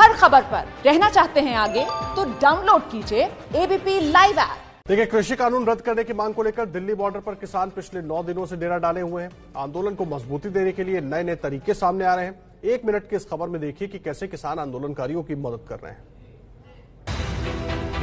हर खबर पर। रहना चाहते हैं आगे तो डाउनलोड कीजिए एबीपी लाइव ऐप देखिए, कृषि कानून रद्द करने की मांग को लेकर दिल्ली बॉर्डर पर किसान पिछले नौ दिनों से डेरा डाले हुए हैं। आंदोलन को मजबूती देने के लिए नए नए तरीके सामने आ रहे हैं। एक मिनट की इस खबर में देखिए कि कैसे किसान आंदोलनकारियों की मदद कर रहे हैं।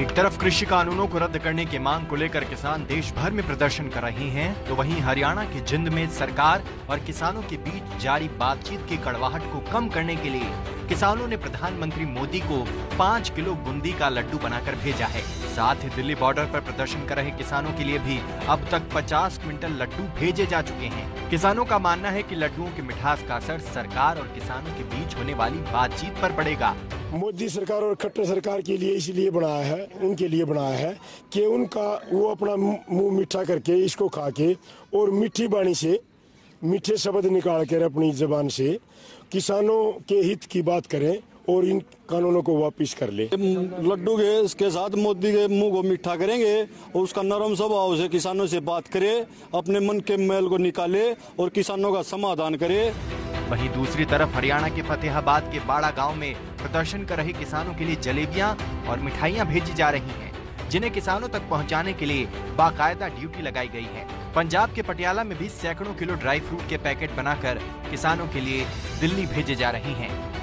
एक तरफ़ कृषि कानूनों को रद्द करने की मांग को लेकर किसान देश भर में प्रदर्शन कर रहे हैं तो वहीं हरियाणा के जिंद में सरकार और किसानों के बीच जारी बातचीत की कड़वाहट को कम करने के लिए किसानों ने प्रधानमंत्री मोदी को पाँच किलो बूंदी का लड्डू बनाकर भेजा है। साथ ही दिल्ली बॉर्डर पर प्रदर्शन कर रहे किसानों के लिए भी अब तक 50 क्विंटल लड्डू भेजे जा चुके हैं। किसानों का मानना है कि लड्डुओं की मिठास का असर सरकार और किसानों के बीच होने वाली बातचीत पर पड़ेगा। मोदी सरकार और खट्टर सरकार के लिए इसलिए बनाया है उनके लिए बनाया है कि उनका वो अपना मुँह मीठा करके इसको खा के और मीठी बाणी से मीठे शब्द निकाल कर अपनी जबान से किसानों के हित की बात करें और इन कानूनों को वापस कर ले। लड्डू के इसके साथ मोदी के मुँह को मीठा करेंगे और उसका नरम स्वभाव से किसानों से बात करे अपने मन के मैल को निकाले और किसानों का समाधान करे। वहीं दूसरी तरफ़ हरियाणा के फतेहाबाद के बाड़ा गाँव में प्रदर्शन कर रहे किसानों के लिए जलेबियाँ और मिठाइयाँ भेजी जा रही हैं, जिन्हें किसानों तक पहुँचाने के लिए बाकायदा ड्यूटी लगाई गई है। पंजाब के पटियाला में भी सैकड़ों किलो ड्राई फ्रूट के पैकेट बनाकर किसानों के लिए दिल्ली भेजे जा रहे हैं।